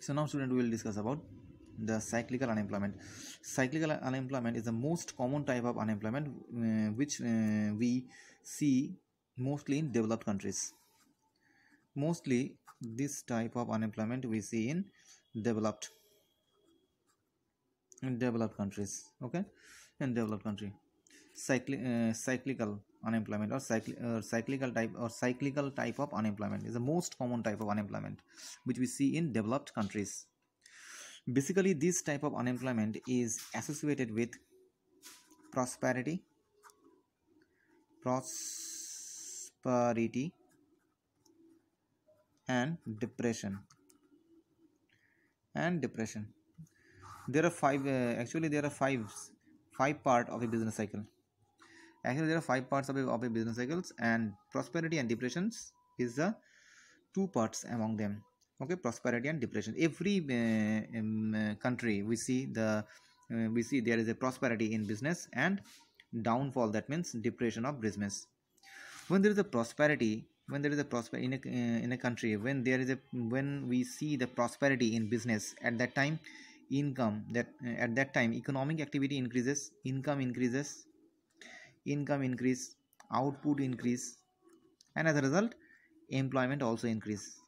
so now student we will discuss about the cyclical unemployment. Cyclical unemployment is the most common type of unemployment uh, which uh, we see mostly in developed countries. Mostly this type of unemployment we see in developed in developed countries okay? In developed country Cycli uh, cyclical unemployment or uh, cyclical type or cyclical type of unemployment is the most common type of unemployment which we see in developed countries. Basically this type of unemployment is associated with prosperity prosperity and depression and depression. There are five uh, actually there are five five part of a business cycle actually there are five parts of a, of a business cycles and prosperity and depressions is the two parts among them. Okay prosperity and depression. Every uh, um, uh, country we see the uh, we see there is a prosperity in business and downfall that means depression of business. When there is a prosperity when there is a prosper in a, uh, in a country when there is a when we see the prosperity in business at that time income that uh, at that time economic activity increases income increases income increase output increase and as a result employment also increase.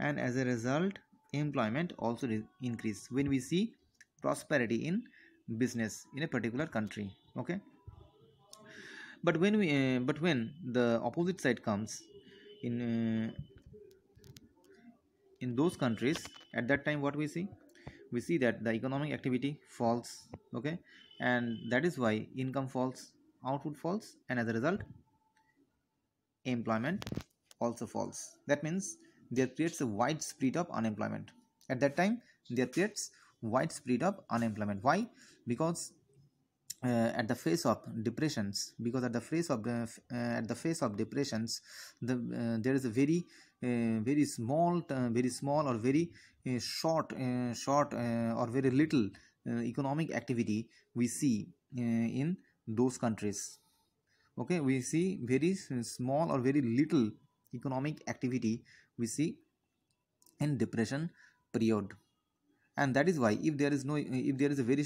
And as a result employment also increase. When we see prosperity in business in a particular country okay? But when we uh, but when the opposite side comes in uh, in those countries at that time what we see we see that the economic activity falls okay? And that is why income falls output falls and as a result employment also falls. That means there creates a wide spread of unemployment. At that time there creates wide spread of unemployment. Why? Because uh, at the face of depressions because at the face of uh, at the face of depressions the uh, there is a very very small uh, very small or very uh, short short or very little economic activity we see in those countries. Okay we see very small or very little economic activity we see in depression period. And that is why if there is no if there is a very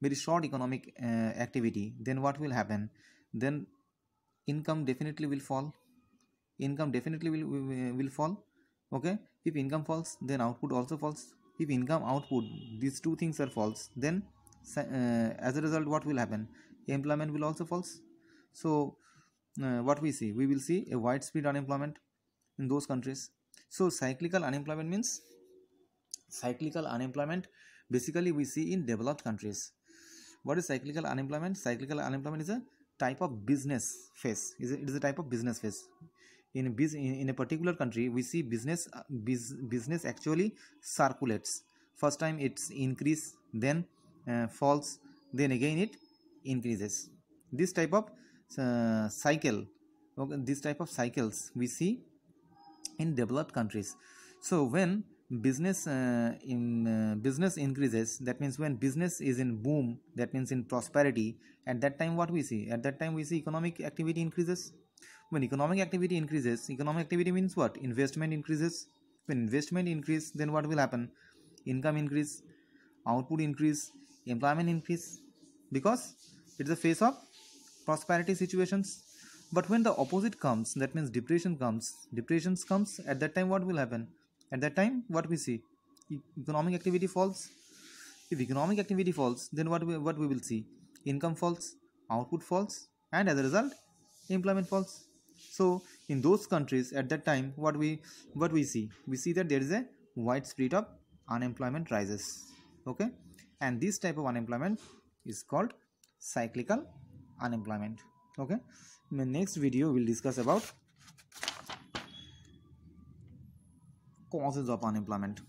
very short economic uh, activity then what will happen? Then income definitely will fall income definitely will, will fall okay? If income falls then output also falls. If income output these two things are false then uh, as a result what will happen? Employment will also false. So uh, what we see? We will see a widespread unemployment in those countries. So cyclical unemployment means cyclical unemployment basically we see in developed countries. What is cyclical unemployment? Cyclical unemployment is a type of business phase. It is a type of business phase in, in a particular country we see business uh, business actually circulates. First time it's increase then uh, falls then again it increases. This type of uh, cycle okay, this type of cycles we see in developed countries. So when business uh, in uh, business increases that means when business is in boom that means in prosperity at that time what we see? At that time we see economic activity increases when economic activity increases economic activity means what? Investment increases. When investment increase then what will happen? Income increase output increase employment increase. Because it's a phase of prosperity situations. But when the opposite comes that means depression comes. Depressions comes at that time what will happen? At that time what we see? Economic activity falls. If economic activity falls then what we, what we will see? Income falls output falls and as a result employment falls so in those countries at that time what we what we see? We see that there is a wide spread of unemployment rises. Okay? And this type of unemployment is called cyclical unemployment. Okay? In the next video we'll discuss about causes of unemployment